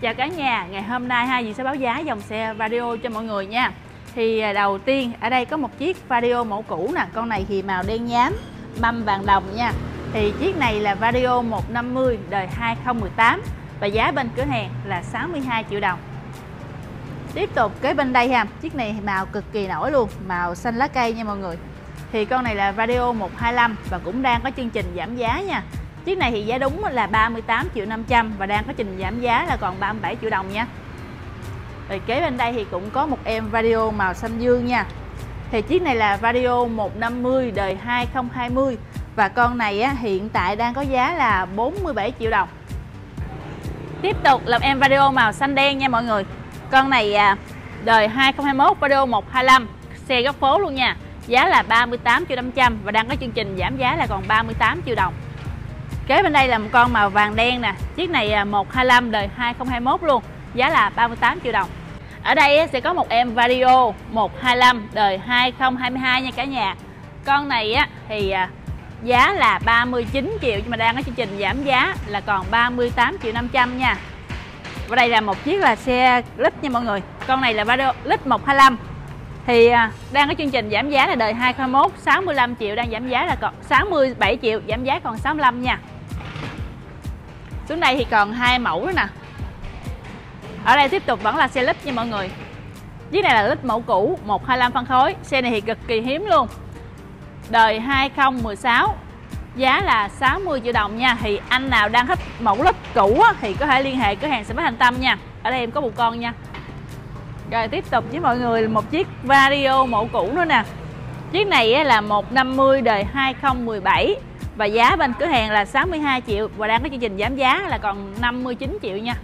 Chào cả nhà, ngày hôm nay hai dì sẽ báo giá dòng xe Vario cho mọi người nha. Thì à, đầu tiên ở đây có một chiếc Vario mẫu cũ nè Con này thì màu đen nhám, mâm vàng đồng nha. Thì chiếc này là Vario 150 đời 2018 Và giá bên cửa hàng là 62 triệu đồng. Tiếp tục kế bên đây ha Chiếc này màu cực kỳ nổi luôn Màu xanh lá cây nha mọi người. Thì con này là Vario 125 Và cũng đang có chương trình giảm giá nha. Chiếc này thì giá đúng là 38 triệu 500 và đang có trình giảm giá là còn 37 triệu đồng nha. Rồi kế bên đây thì cũng có một em Vario màu xanh dương nha. Thì chiếc này là Vario 150 đời 2020 và con này á, hiện tại đang có giá là 47 triệu đồng. Tiếp tục là em Vario màu xanh đen nha mọi người. Con này à, đời 2021 Vario 125 xe góc phố luôn nha. Giá là 38 triệu 500 và đang có chương trình giảm giá là còn 38 triệu đồng. Kế bên đây là một con màu vàng đen nè. Chiếc này à, 125 đời 2021 luôn. Giá là 38 triệu đồng. Ở đây sẽ có một em Vario 125 đời 2022 nha cả nhà. Con này, á, thì à, giá là 39 triệu Nhưng mà đang có chương trình giảm giá là còn 38 triệu 500 nha. Và đây là một chiếc là xe lít nha mọi người. Con này là Vario lít 125 thì à, đang có chương trình giảm giá là đời 2021 65 triệu đang giảm giá là còn 67 triệu giảm giá còn 65 nha xuống đây thì còn hai mẫu nữa nè. Ở đây tiếp tục vẫn là xe lít nha mọi người. Chiếc này là lít mẫu cũ 125 phân khối. Xe này thì cực kỳ hiếm luôn. Đời 2016 giá là 60 triệu đồng nha. Thì anh nào đang thích mẫu lít cũ á, thì có thể liên hệ cửa hàng sẽ Thành Tâm nha. Ở đây em có một con nha. Rồi tiếp tục với mọi người một chiếc Vario mẫu cũ nữa nè. Chiếc này là 150 đời 2017 và giá bên cửa hàng là 62 triệu và đang có chương trình giảm giá là còn 59 triệu nha.